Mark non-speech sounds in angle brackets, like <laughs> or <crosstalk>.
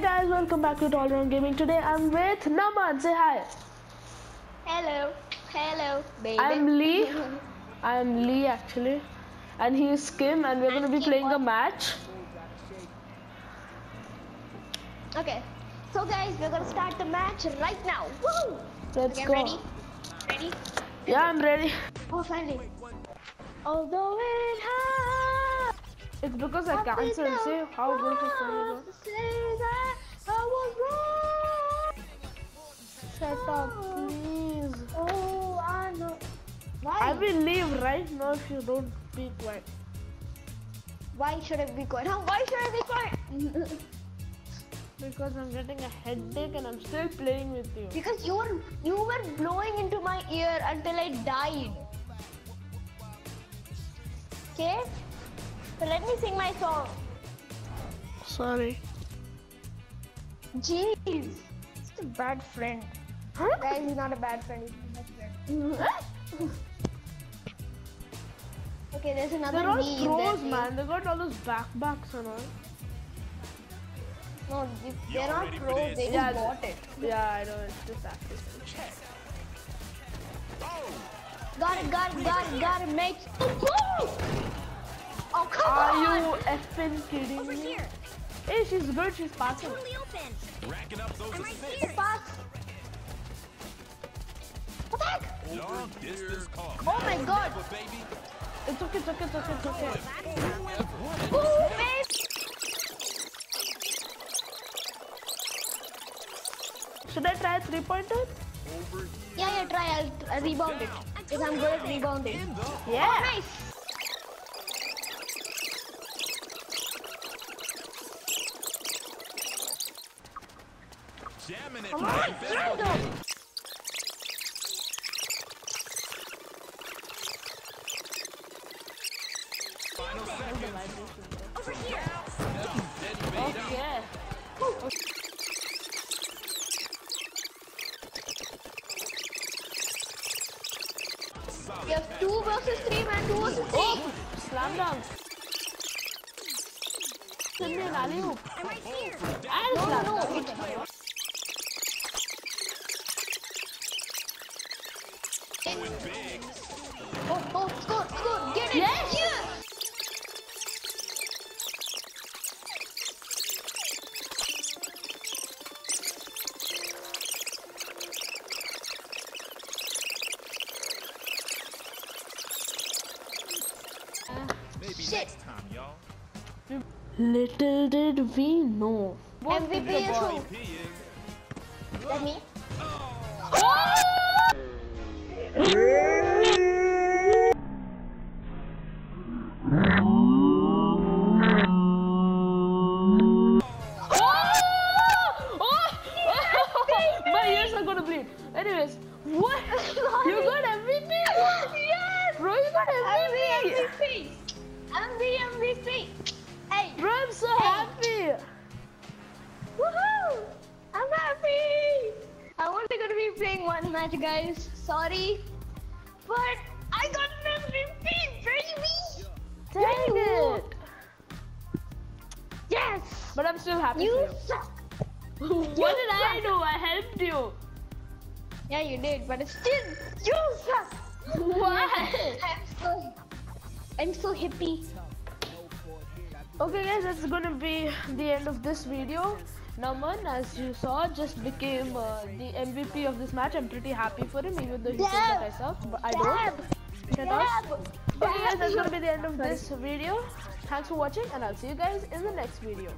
guys, welcome back to Tolaron Gaming. Today I'm with Naman. Say hi. Hello. Hello, baby. I'm Lee. <laughs> I'm Lee actually, and he is Kim, and we're gonna be playing a match. Okay. So guys, we're gonna start the match right now. Woo! Let's Okay, go. ready? Ready? Yeah, I'm ready. Oh, finally. Although it hurts, It's because I cancelled. See how good phone to Shut up, please. Oh, I know. Why? I will leave right now if you don't be quiet. Why should I be quiet? Huh? Why should I be quiet? <laughs> Because I'm getting a headache and I'm still playing with you. because you were you were blowing into my ear until I died. Okay? So let me sing my song. Sorry. Jeez. Such a bad friend. Guys, he's not a bad friend, he's my best friend. okay, there's another They're all me pros, man. They got all those backbacks and all. No, they- they're not ready for pros, this? they just Yeah, bought it. Yeah, I know. It's just acting. Got it, got it, got it, got it, mate. Oh, oh come Are on! you effing kidding me? Hey, she's good. She's passing. Racking up those assists. Pass. What the heck? Long distance call. Oh my god. But baby, It's okay. It's okay. It's okay. It's okay. Ooh, babe. Should I try a three pointer? Yeah, yeah, try. I'll, I'll rebound it. Because I'm good at rebounding. Yeah. Oh, nice. jamming it. Come on, there. though. Final seconds. Okay. We have two versus three, man. Two versus three. Oh, slam dunk. Send me an alley hoop. And No, slam no, no. dunk. It's, Going big. oh, oh, score, score. Get it. Yes. Yes. Maybe Shit. next time, y'all. Little did we know. MVP is who? MVP is. That me? Oh! My ears are gonna bleed. Anyways, what? <laughs> you got MVP? Yes. Bro, you got I'm MVP? MVP. I'm the MVP. Hey. Bro, I'm so happy. Woohoo! I'm happy! I'm only gonna be playing one match, guys. Sorry. But I got an MVP, baby! Dang Yahoo! it. Yes! But I'm still happy You suck! you. what did I do? I helped you. Yeah, you did, but it's still you suck! Why? <laughs> I'm so I'm so hippie. Okay guys, that's gonna be the end of this video. Naman, as you saw, just became uh, the MVP of this match. I'm pretty happy for him, even though he thinks that I suck, but I don't. Shut up. Okay guys, that's gonna be the end of this video. Thanks for watching and I'll see you guys in the next video.